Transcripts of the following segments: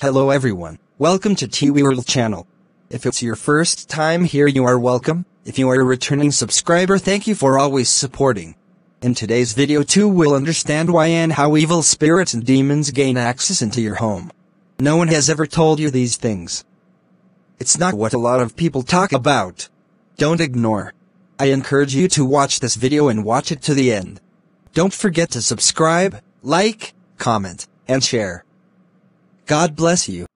Hello everyone, welcome to Teewhyworld channel. If it's your first time here you are welcome, if you are a returning subscriber thank you for always supporting. In today's video too we'll understand why and how evil spirits and demons gain access into your home. No one has ever told you these things. It's not what a lot of people talk about. Don't ignore. I encourage you to watch this video and watch it to the end. Don't forget to subscribe, like, comment, and share. God bless you.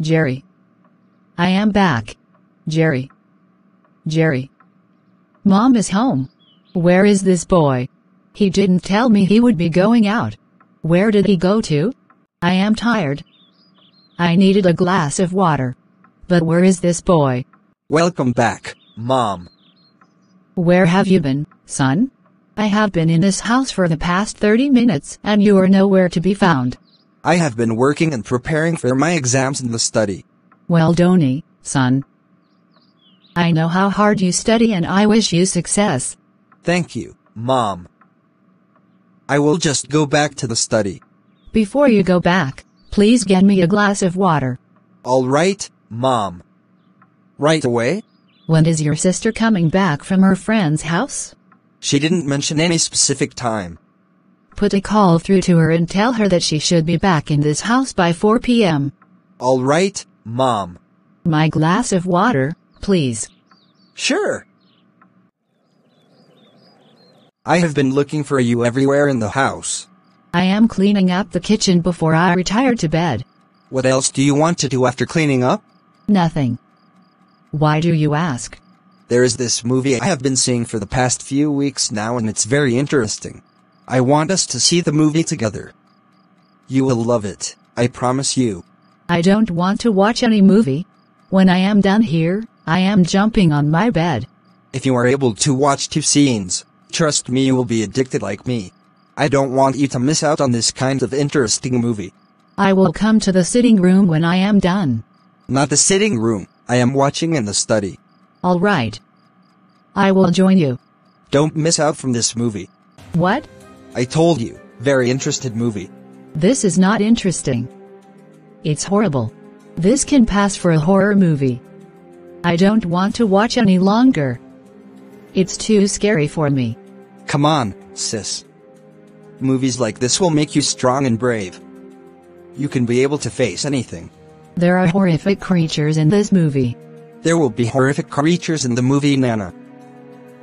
Jerry. I am back. Jerry. Jerry. Mom is home. Where is this boy? He didn't tell me he would be going out. Where did he go to? I am tired. I needed a glass of water. But where is this boy? Welcome back, Mom. Where have you been, son? I have been in this house for the past 30 minutes and you are nowhere to be found. I have been working and preparing for my exams in the study. Well Donny, son. I know how hard you study and I wish you success. Thank you, Mom. I will just go back to the study. Before you go back, please get me a glass of water. Alright, Mom. Right away? When is your sister coming back from her friend's house? She didn't mention any specific time. Put a call through to her and tell her that she should be back in this house by 4 p.m. Alright, Mom. My glass of water, please. Sure. I have been looking for you everywhere in the house. I am cleaning up the kitchen before I retire to bed. What else do you want to do after cleaning up? Nothing. Why do you ask? There is this movie I have been seeing for the past few weeks now and it's very interesting. I want us to see the movie together. You will love it, I promise you. I don't want to watch any movie. When I am done here, I am jumping on my bed. If you are able to watch two scenes, trust me you will be addicted like me. I don't want you to miss out on this kind of interesting movie. I will come to the sitting room when I am done. Not the sitting room, I am watching in the study. Alright. I will join you. Don't miss out from this movie. What? I told you, very interested movie. This is not interesting. It's horrible. This can pass for a horror movie. I don't want to watch any longer. It's too scary for me. Come on, sis. Movies like this will make you strong and brave. You can be able to face anything. There are horrific creatures in this movie. There will be horrific creatures in the movie Nana.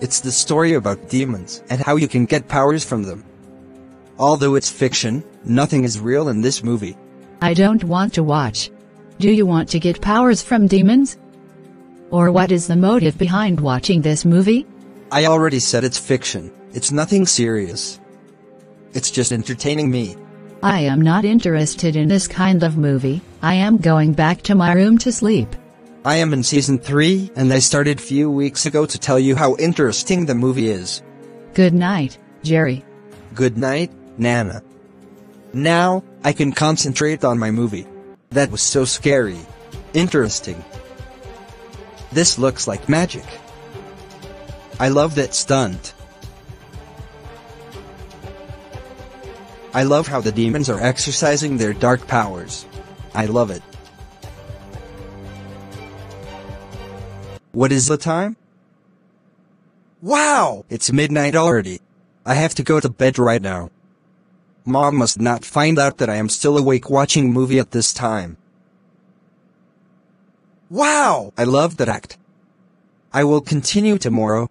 It's the story about demons and how you can get powers from them. Although it's fiction, nothing is real in this movie. I don't want to watch. Do you want to get powers from demons? Or what is the motive behind watching this movie? I already said it's fiction, it's nothing serious. It's just entertaining me. I am not interested in this kind of movie, I am going back to my room to sleep. I am in season 3 and I started few weeks ago to tell you how interesting the movie is. Good night, Jerry. Good night, Nana. Now, I can concentrate on my movie. That was so scary. Interesting. This looks like magic. I love that stunt. I love how the demons are exercising their dark powers. I love it. What is the time? Wow! It's midnight already. I have to go to bed right now. Mom must not find out that I am still awake watching movie at this time. Wow! I love that act. I will continue tomorrow.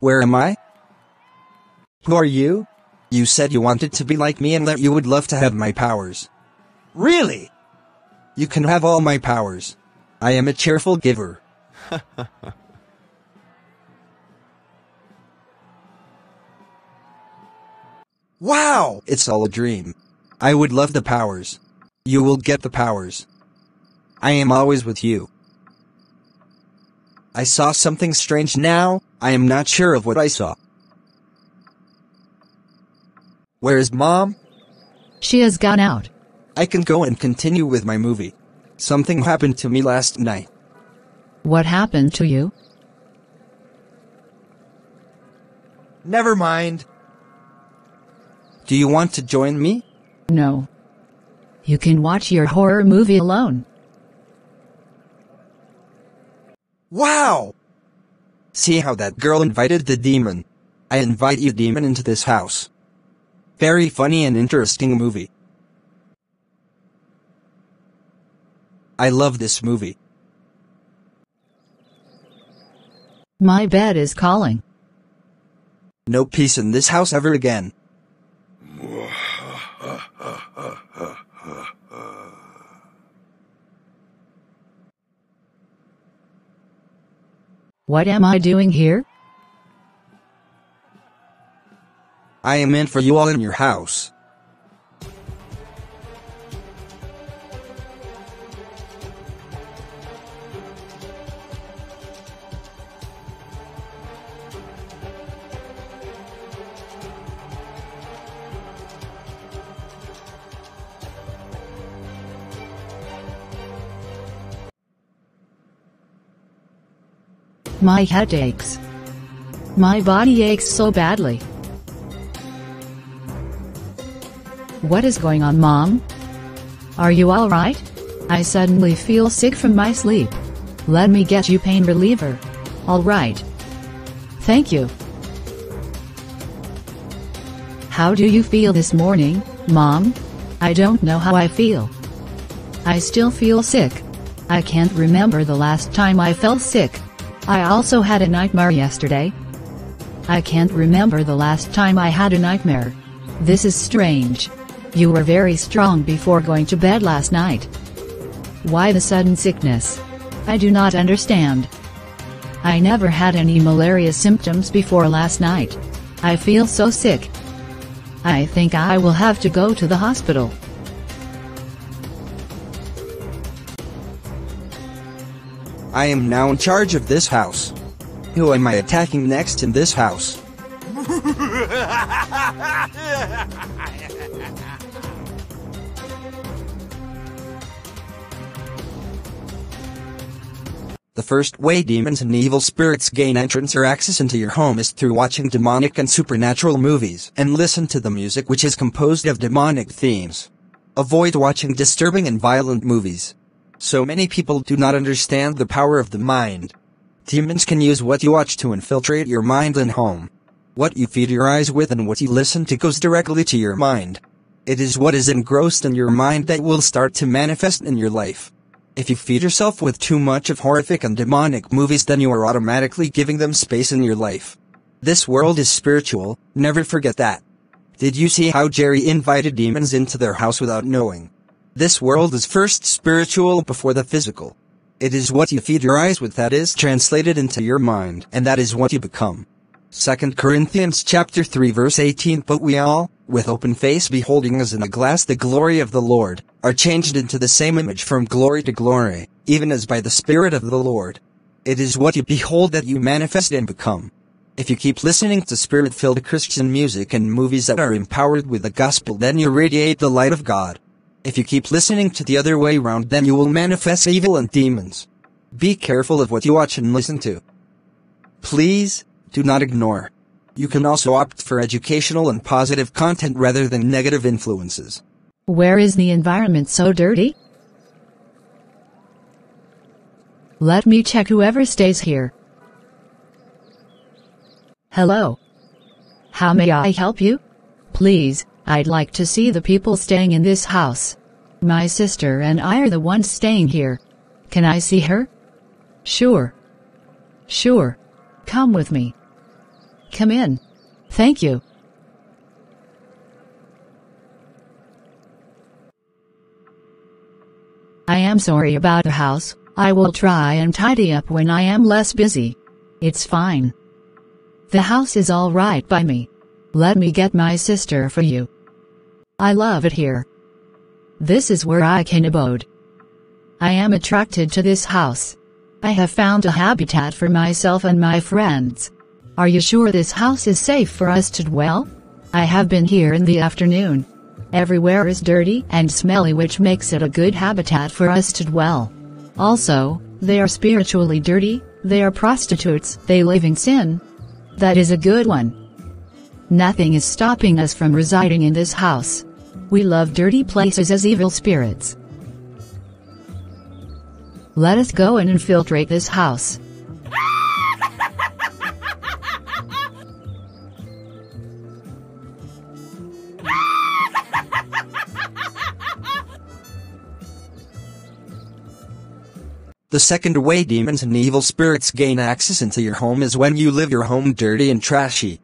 Where am I? Who are you? You said you wanted to be like me and that you would love to have my powers. Really? You can have all my powers. I am a cheerful giver. wow! It's all a dream. I would love the powers. You will get the powers. I am always with you. I saw something strange now, I am not sure of what I saw. Where is mom? She has gone out. I can go and continue with my movie. Something happened to me last night. What happened to you? Never mind. Do you want to join me? No. You can watch your horror movie alone. Wow! See how that girl invited the demon. I invite you demon into this house. Very funny and interesting movie. I love this movie. My bed is calling. No peace in this house ever again. What am I doing here? I am in for you all in your house. My head aches. My body aches so badly. What is going on, Mom? Are you alright? I suddenly feel sick from my sleep. Let me get you pain reliever. Alright. Thank you. How do you feel this morning, Mom? I don't know how I feel. I still feel sick. I can't remember the last time I felt sick. I also had a nightmare yesterday. I can't remember the last time I had a nightmare. This is strange. You were very strong before going to bed last night. Why the sudden sickness? I do not understand. I never had any malaria symptoms before last night. I feel so sick. I think I will have to go to the hospital. I am now in charge of this house. Who am I attacking next in this house? The first way demons and evil spirits gain entrance or access into your home is through watching demonic and supernatural movies and listen to the music which is composed of demonic themes. Avoid watching disturbing and violent movies. So many people do not understand the power of the mind. Demons can use what you watch to infiltrate your mind and home. What you feed your eyes with and what you listen to goes directly to your mind. It is what is engrossed in your mind that will start to manifest in your life. If you feed yourself with too much of horrific and demonic movies then you are automatically giving them space in your life. This world is spiritual, never forget that. Did you see how Jerry invited demons into their house without knowing? This world is first spiritual before the physical. It is what you feed your eyes with that is translated into your mind, and that is what you become. 2 Corinthians chapter 3 verse 18 But we all, with open face beholding as in a glass the glory of the Lord, are changed into the same image from glory to glory, even as by the Spirit of the Lord. It is what you behold that you manifest and become. If you keep listening to spirit-filled Christian music and movies that are empowered with the gospel then you radiate the light of God. If you keep listening to the other way round then you will manifest evil and demons. Be careful of what you watch and listen to. Please, do not ignore. You can also opt for educational and positive content rather than negative influences. Where is the environment so dirty? Let me check whoever stays here. Hello. How may I help you? Please, I'd like to see the people staying in this house. My sister and I are the ones staying here. Can I see her? Sure. Sure. Come with me. Come in. Thank you. I am sorry about the house. I will try and tidy up when I am less busy. It's fine. The house is all right by me. Let me get my sister for you. I love it here. This is where I can abode. I am attracted to this house. I have found a habitat for myself and my friends. Are you sure this house is safe for us to dwell? I have been here in the afternoon. Everywhere is dirty and smelly which makes it a good habitat for us to dwell. Also, they are spiritually dirty, they are prostitutes, they live in sin. That is a good one. Nothing is stopping us from residing in this house. We love dirty places as evil spirits. Let us go and infiltrate this house. The second way demons and evil spirits gain access into your home is when you live your home dirty and trashy.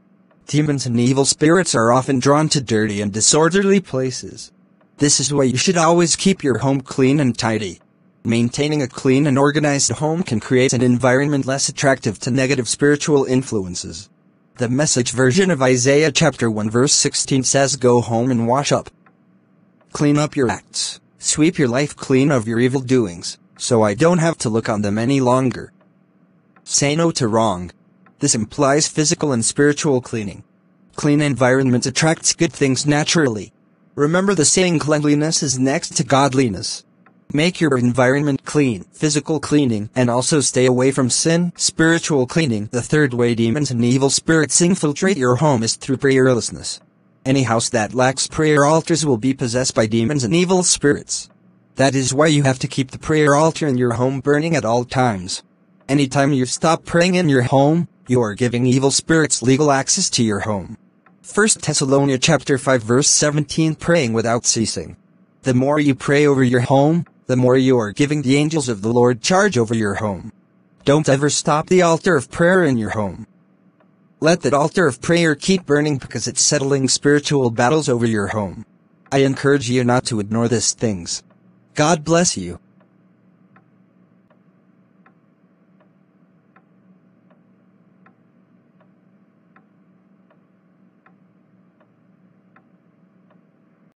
Demons and evil spirits are often drawn to dirty and disorderly places. This is why you should always keep your home clean and tidy. Maintaining a clean and organized home can create an environment less attractive to negative spiritual influences. The message version of Isaiah chapter 1 verse 16 says go home and wash up. Clean up your acts. Sweep your life clean of your evil doings so I don't have to look on them any longer. Say no to wrong. This implies physical and spiritual cleaning. Clean environment attracts good things naturally. Remember the saying cleanliness is next to godliness. Make your environment clean, physical cleaning, and also stay away from sin, spiritual cleaning. The third way demons and evil spirits infiltrate your home is through prayerlessness. Any house that lacks prayer altars will be possessed by demons and evil spirits. That is why you have to keep the prayer altar in your home burning at all times. Anytime you stop praying in your home, you are giving evil spirits legal access to your home. 1 Thessalonians chapter 5 verse 17 praying without ceasing. The more you pray over your home, the more you are giving the angels of the Lord charge over your home. Don't ever stop the altar of prayer in your home. Let that altar of prayer keep burning because it's settling spiritual battles over your home. I encourage you not to ignore these things. God bless you.